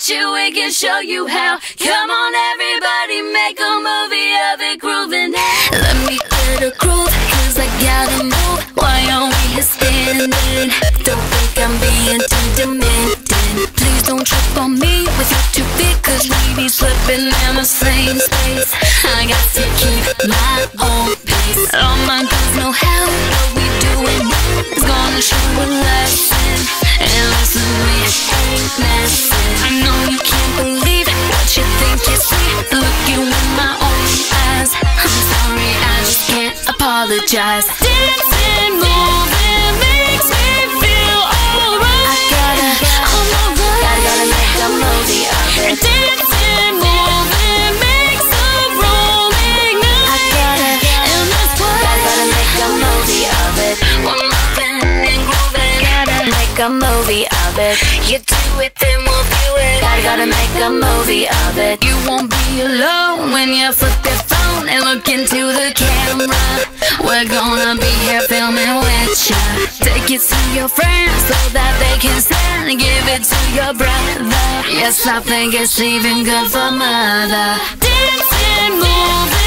watch it, we can show you how. Come on, everybody, make a movie of it, grooving. Let me let it groove, cause I gotta move. Why we here standing? Don't think I'm being too demanding. Please don't trip on me with your two feet, cause we be slipping in the same space. I got to keep my own apologize. Dancing, moving makes me feel alright. I gotta, I'm alright. Gotta make a movie of it. Dancing, moving makes a rolling night. I gotta, and that's what gotta make a movie of it. More pen and grooving. Gotta make a movie of it. You do it, then we'll do it. I gotta make a movie of it. You won't be alone when you flip phone and look into the camera. We're gonna be here filming with ya. Take it to your friends so that they can stand and give it to your brother. Yes, I think it's even good for mother. Dancing, moving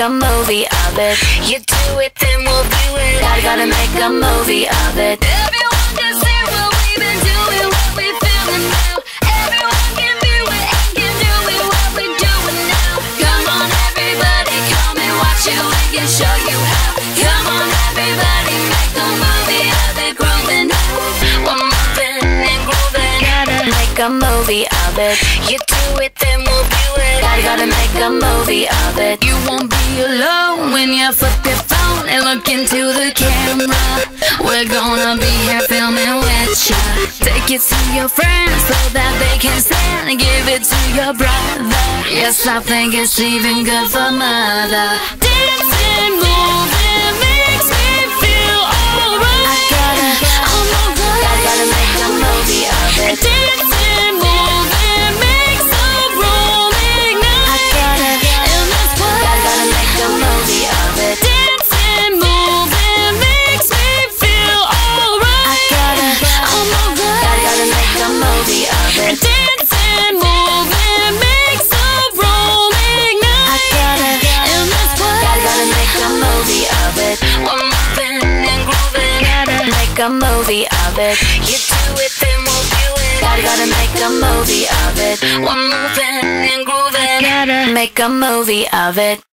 a movie of it. You do it, then we'll do it. I gotta make a movie of it. Everyone can see what we've been doing, what we feeling now. Everyone can can do it, what we doing now. Come on, everybody, come and watch it. We can show you how. Come on, everybody, make a movie of it, grooving and grooving. Gotta make a movie of it. You do it, then we'll do it. Gotta make a movie of it. You won't be alone when you flip your phone and look into the camera. We're gonna be here filming with ya. Take it to your friends so that they can stand and give it to your brother. Yes, I think it's even good for mother. Of it. More pen and grooving. Gotta make a movie of it. You do it, then we'll do it. I gotta make a movie of it. One more pen and grooving. Gotta make a movie of it.